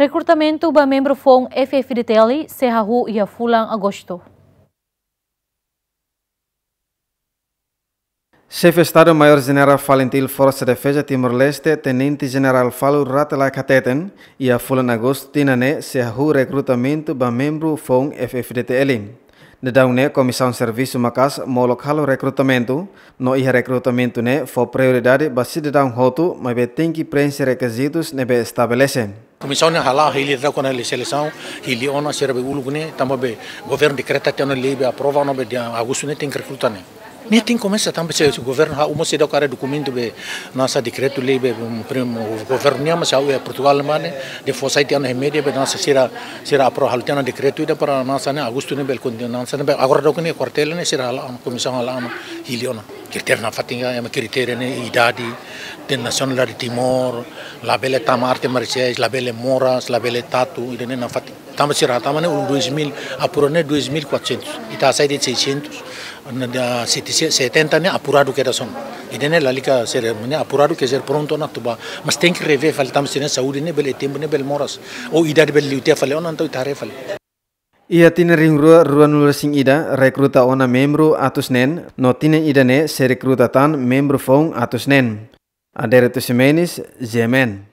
Recrutamento para membro FON FFDTL se hahu ia fulang agosto. Chefe Estado-Maior-General Valentil Força de Defesa Timor-Leste, Tenente General Falu Ratela Kateten, e a fulan agosto tinane se hahu recrutamento para membro FON FFDTL. De daune Comissão Serviço Macas molok halo recrutamento, no iha recrutamento ne for prioridade basi de daun hotu, mas tem que preencher requisitos ne be estabelece. Comissão ne hala hili da kona le seleção, hili ona serbe ulu ne tamabe governo decreta tena lebe aprova no be dia agosto ne tem que recrutar ne. Ni tem começa também se o governo ha uma cidade cara documento be nossa decreto lei be primo governo nia mas é Portugal mane de fosse aí ana média be nossa será será apro haltena decreto ida para nossa ne agosto ne bel condição ne agora do ne quartel ne será lá comissão lá hiliona kiriter na fatinga yama kiriter ne idadi de national dari timor labele tama arte la bele moras la bele tatu irene na fatinga tama sira tama ne 2000 Apurane 2400 ita sai de 600 70 ne apurado que era son irene la lica ceremonia apurado que ser pronto na tuba mas tem que rever faltam sine saúde ne bel tempo ne bel moras o idade bel liute fal. onan to itare fal. Ia tine ring rua rua nula sing ida rekruta ona membro atus nen no tine ida ne se rekruta tan membro fong atus nen. Adere tu semenis zemen.